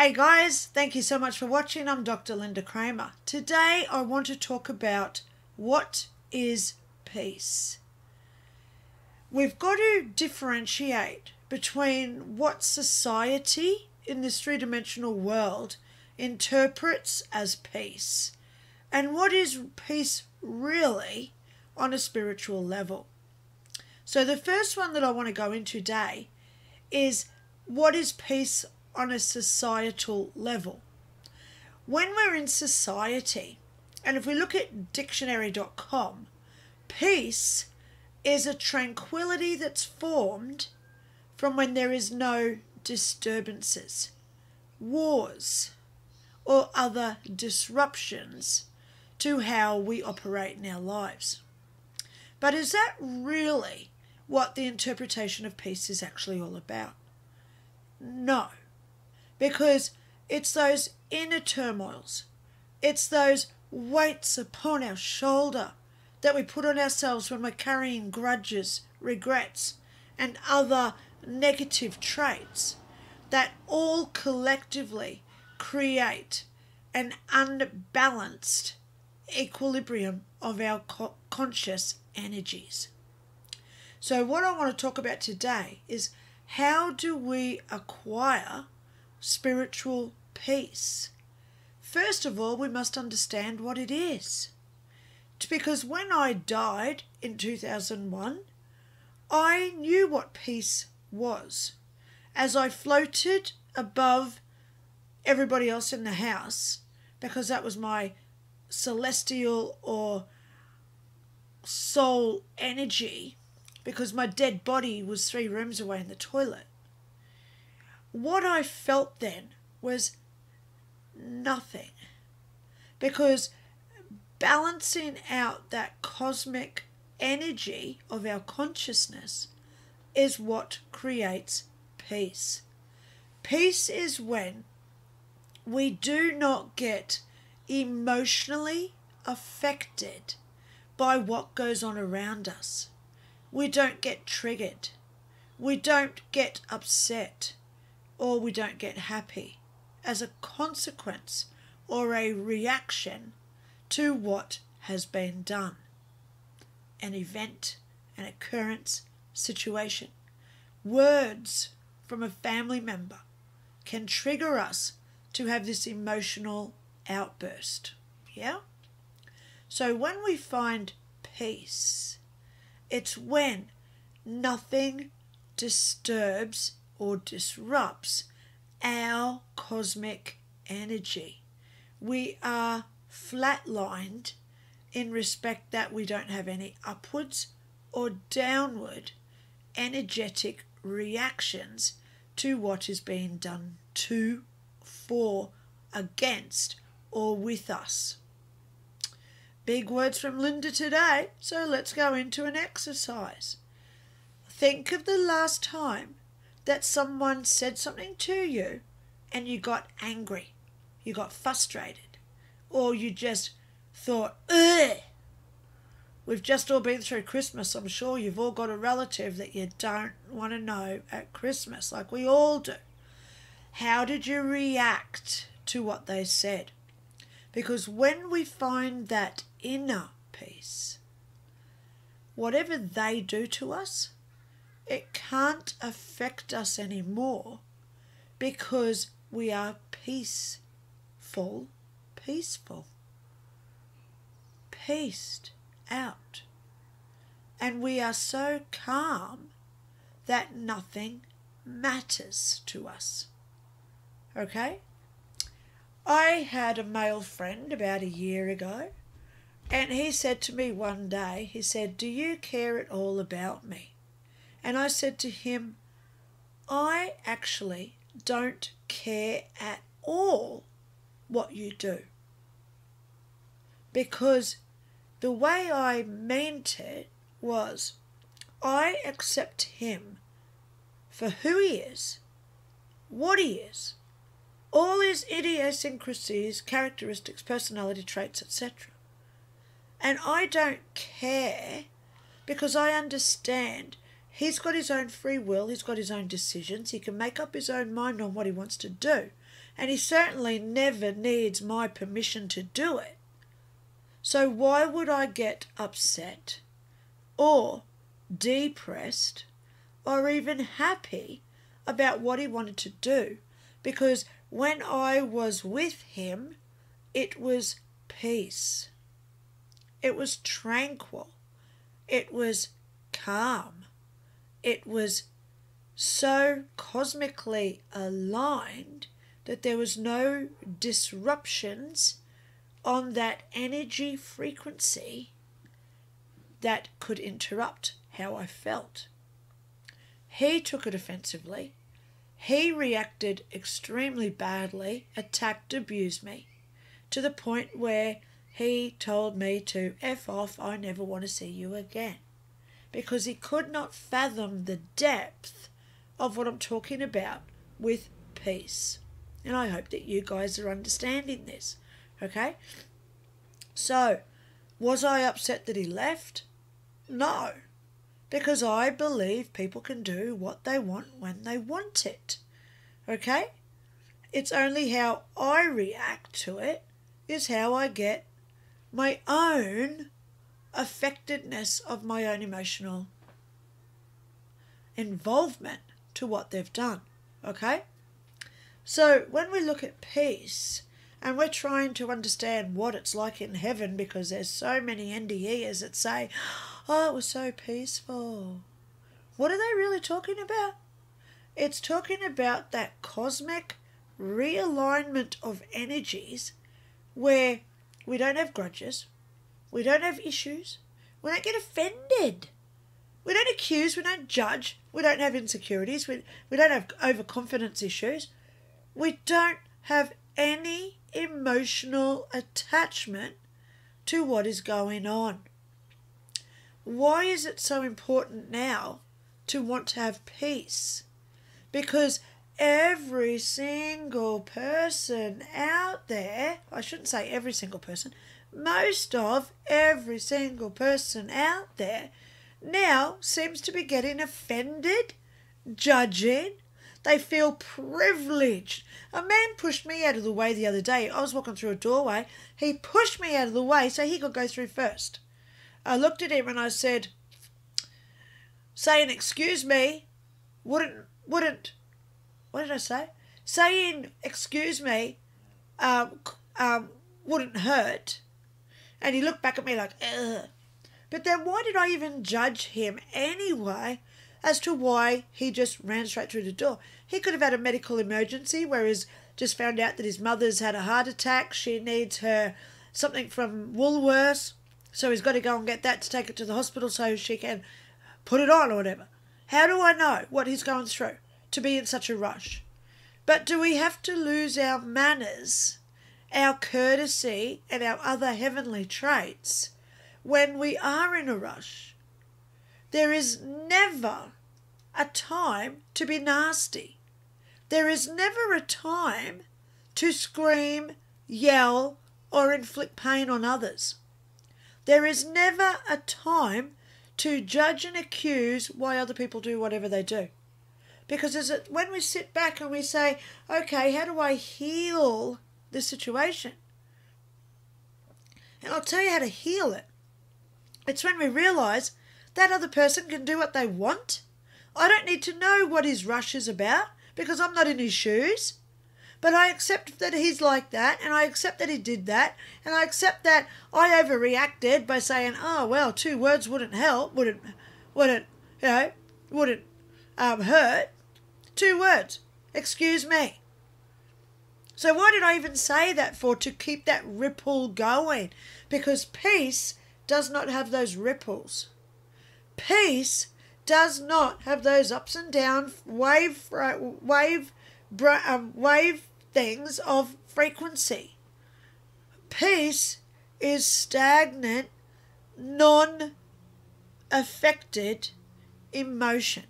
Hey guys, thank you so much for watching. I'm Dr. Lynda Cramer. Today I want to talk about what is peace. We've got to differentiate between what society in this three dimensional world interprets as peace and what is peace really on a spiritual level. So, the first one that I want to go into today is what is peace on a societal level. When we're in society, and if we look at dictionary.com, peace is a tranquility that's formed from when there is no disturbances, wars, or other disruptions to how we operate in our lives. But is that really what the interpretation of peace is actually all about? No because it's those inner turmoils, it's those weights upon our shoulder that we put on ourselves when we're carrying grudges, regrets, and other negative traits that all collectively create an unbalanced equilibrium of our co- conscious energies. So, what I want to talk about today is how do we acquire spiritual peace? First of all, we must understand what it is. Because when I died in 2001, I knew what peace was. As I floated above everybody else in the house, because that was my celestial or soul energy, because my dead body was three rooms away in the toilet what I felt then was nothing. Because balancing out that cosmic energy of our consciousness is what creates peace. Peace is when we do not get emotionally affected by what goes on around us. We don't get triggered. We don't get upset or we don't get happy as a consequence or a reaction to what has been done. An event, an occurrence, situation. Words from a family member can trigger us to have this emotional outburst. Yeah? So when we find peace, it's when nothing disturbs or disrupts our cosmic energy. We are flatlined in respect that we don't have any upwards or downward energetic reactions to what is being done to, for, against, or with us. Big words from Lynda today, so let's go into an exercise. Think of the last time that someone said something to you and you got angry, you got frustrated, or you just thought, ugh. We've just all been through Christmas. I'm sure you've all got a relative that you don't want to know at Christmas, like we all do. How did you react to what they said? Because when we find that inner peace, whatever they do to us, it can't affect us anymore because we are peaceful, peaceful, peaced out. And we are so calm that nothing matters to us. Okay? I had a male friend about a year ago, and he said to me one day, he said, Do you care at all about me? And I said to him, I actually don't care at all what you do. Because the way I meant it was I accept him for who he is, what he is, all his idiosyncrasies, characteristics, personality traits, etc. And I don't care because I understand He's got his own free will, he's got his own decisions, he can make up his own mind on what he wants to do. and he certainly never needs my permission to do it. So why would I get upset or depressed or even happy about what he wanted to do? Because when I was with him, it was peace. It was tranquil. It was calm. It was so cosmically aligned that there was no disruptions on that energy frequency that could interrupt how I felt. He took it offensively. He reacted extremely badly, attacked, abused me, to the point where he told me to F off, I never want to see you again. Because he could not fathom the depth of what I'm talking about with peace. And I hope that you guys are understanding this. Okay? So, was I upset that he left? No. Because I believe people can do what they want when they want it. Okay? It's only how I react to it is how I get my own affectedness of my own emotional involvement to what they've done. Okay? So when we look at peace and we're trying to understand what it's like in heaven because there's so many NDEs that say, oh, it was so peaceful. What are they really talking about? It's talking about that cosmic realignment of energies where we don't have grudges, we don't have issues, we don't get offended. We don't accuse, we don't judge, we don't have insecurities, we, we don't have overconfidence issues. We don't have any emotional attachment to what is going on. Why is it so important now to want to have peace? Because every single person out there, I shouldn't say every single person, most of every single person out there now seems to be getting offended, judging. They feel privileged. A man pushed me out of the way the other day. I was walking through a doorway. He pushed me out of the way so he could go through first. I looked at him and I said, saying excuse me wouldn't wouldn't what did I say? Saying excuse me um, um, wouldn't hurt. And he looked back at me like, Ugh. But then why did I even judge him anyway as to why he just ran straight through the door? He could have had a medical emergency where he's just found out that his mother's had a heart attack. She needs her something from Woolworths. So he's got to go and get that to take it to the hospital so she can put it on or whatever. How do I know what he's going through to be in such a rush? But do we have to lose our manners, our courtesy, and our other heavenly traits when we are in a rush. There is never a time to be nasty. There is never a time to scream, yell, or inflict pain on others. There is never a time to judge and accuse why other people do whatever they do. Because it, when we sit back and we say, okay, how do I heal this situation? And I'll tell you how to heal it. It's when we realise that other person can do what they want. I don't need to know what his rush is about because I'm not in his shoes. But I accept that he's like that, and I accept that he did that, and I accept that I overreacted by saying, "Oh well, two words wouldn't help, wouldn't, wouldn't, you know, wouldn't um, hurt." Two words. Excuse me. So why did I even say that for? To keep that ripple going, because peace does not have those ripples. Peace does not have those ups and down wave wave um, wave things of frequency. Peace is stagnant, non affected emotion.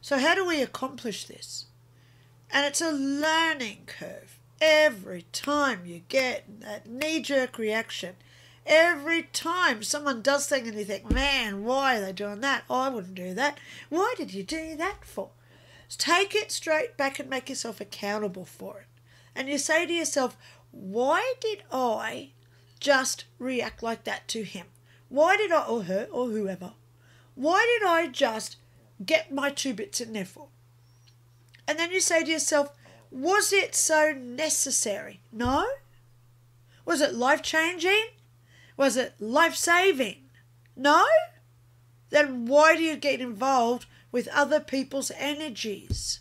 So, how do we accomplish this? And it's a learning curve every time you get that knee jerk reaction, every time someone does something and you think, man, why are they doing that? Oh, I wouldn't do that. Why did you do that for? take it straight back and make yourself accountable for it. And you say to yourself, why did I just react like that to him? Why did I, or her, or whoever, why did I just get my two bits in there for? And then you say to yourself, was it so necessary? No. Was it life changing? Was it life saving? No. Then why do you get involved with other people's energies?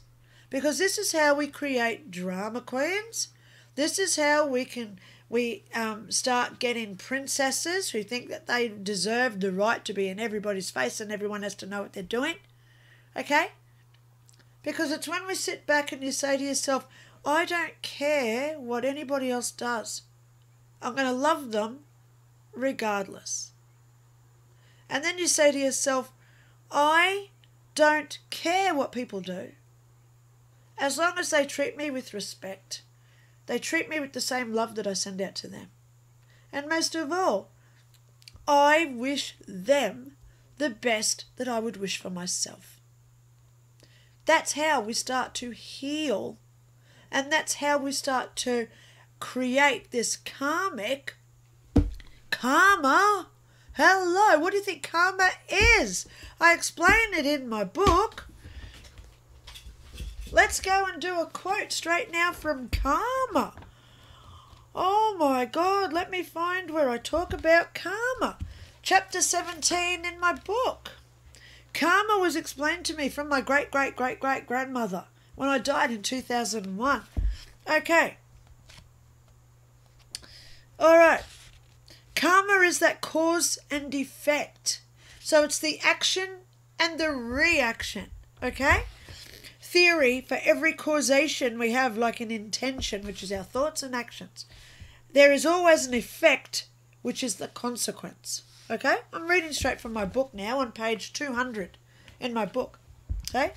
Because this is how we create drama queens. This is how we can we um, start getting princesses who think that they deserve the right to be in everybody's face and everyone has to know what they're doing. Okay? Because it's when we sit back and you say to yourself, I don't care what anybody else does. I'm going to love them regardless. And then you say to yourself, I don't care what people do. As long as they treat me with respect, they treat me with the same love that I send out to them. And most of all, I wish them the best that I would wish for myself. That's how we start to heal, and that's how we start to create this karmic karma. Hello, what do you think karma is? I explain it in my book. Let's go and do a quote straight now from Karma. Oh my God, let me find where I talk about karma. Chapter 17 in my book. Karma was explained to me from my great great great great grandmother when I died in 2001. Okay. All right. Karma is that cause and effect. So it's the action and the reaction. Okay? Theory for every causation we have like an intention, which is our thoughts and actions. There is always an effect, which is the consequence. Okay? I'm reading straight from my book now on page 200 in my book. Okay?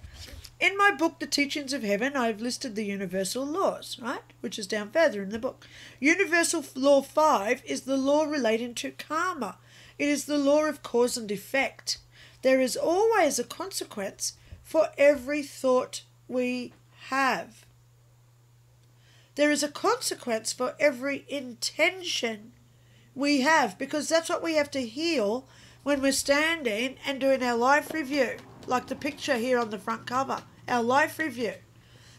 In my book, The Teachings of Heaven, I've listed the universal laws, right? Which is down further in the book. Universal law 5 is the law relating to karma. It is the law of cause and effect. There is always a consequence for every thought we have. There is a consequence for every intention we have because that's what we have to heal when we're standing and doing our life review like the picture here on the front cover, our life review.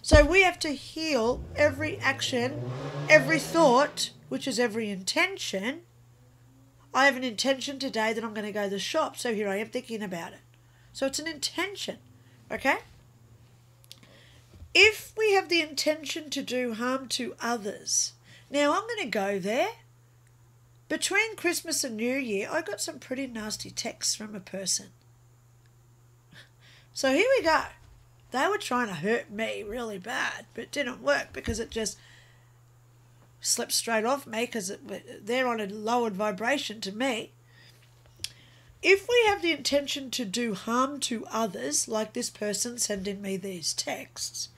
So we have to heal every action, every thought, which is every intention. I have an intention today that I'm going to go to the shop, so here I am thinking about it. So it's an intention, okay? If we have the intention to do harm to others, now I'm going to go there. Between Christmas and New Year, I got some pretty nasty texts from a person. So here we go. They were trying to hurt me really bad, but didn't work because it just slipped straight off me because they're on a lowered vibration to me. If we have the intention to do harm to others, like this person sending me these texts,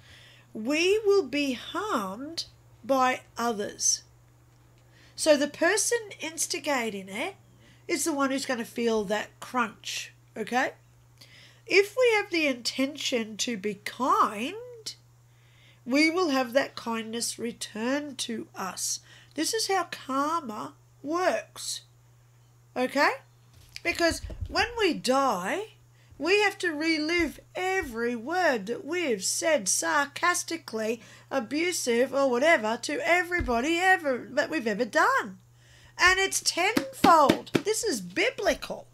we will be harmed by others. So the person instigating it is the one who's going to feel that crunch, okay? If we have the intention to be kind, we will have that kindness returned to us. This is how karma works. Okay? Because when we die, we have to relive every word that we've said sarcastically, abusive, or whatever to everybody ever that we've ever done. And it's tenfold. This is biblical.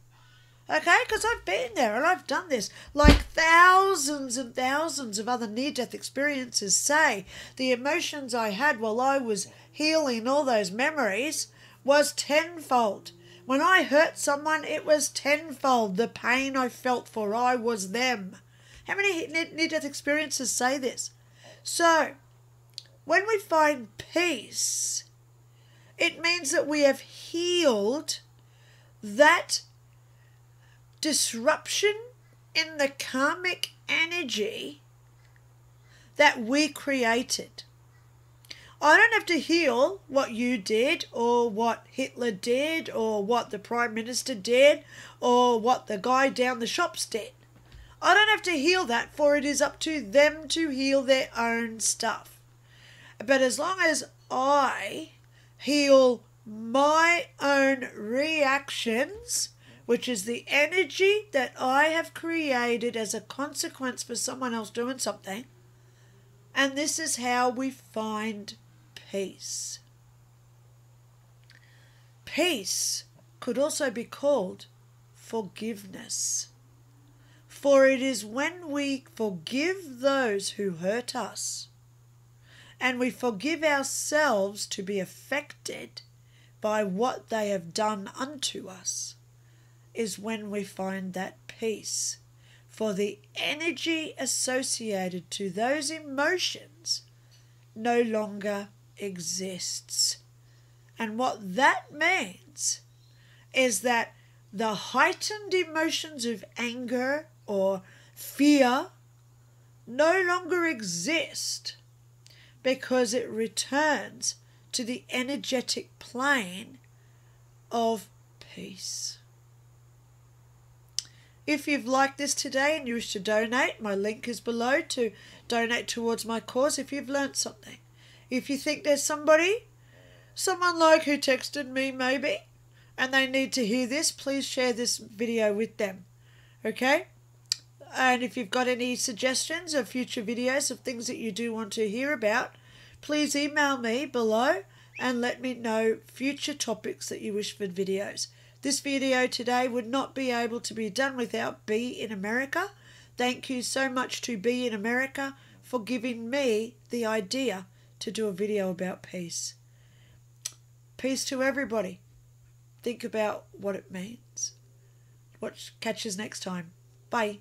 Okay, because I've been there and I've done this. Like thousands and thousands of other near death experiences say, the emotions I had while I was healing all those memories was tenfold. When I hurt someone, it was tenfold the pain I felt for I was them. How many near death experiences say this? So, when we find peace, it means that we have healed that disruption in the karmic energy that we created. I don't have to heal what you did or what Hitler did or what the Prime Minister did or what the guy down the shops did. I don't have to heal that, for it is up to them to heal their own stuff. But as long as I heal my own reactions, which is the energy that I have created as a consequence for someone else doing something, and this is how we find peace. Peace could also be called forgiveness. For it is when we forgive those who hurt us and we forgive ourselves to be affected by what they have done unto us, is when we find that peace. For the energy associated to those emotions no longer exists. And what that means is that the heightened emotions of anger or fear no longer exist because it returns to the energetic plane of peace. If you've liked this today and you wish to donate, my link is below to donate towards my cause if you've learnt something. If you think there's somebody, someone like who texted me maybe, and they need to hear this, please share this video with them. Okay? And if you've got any suggestions of future videos of things that you do want to hear about, please email me below and let me know future topics that you wish for videos. This video today would not be able to be done without Be in America. Thank you so much to Be in America for giving me the idea to do a video about peace. Peace to everybody. Think about what it means. Watch catches next time. Bye.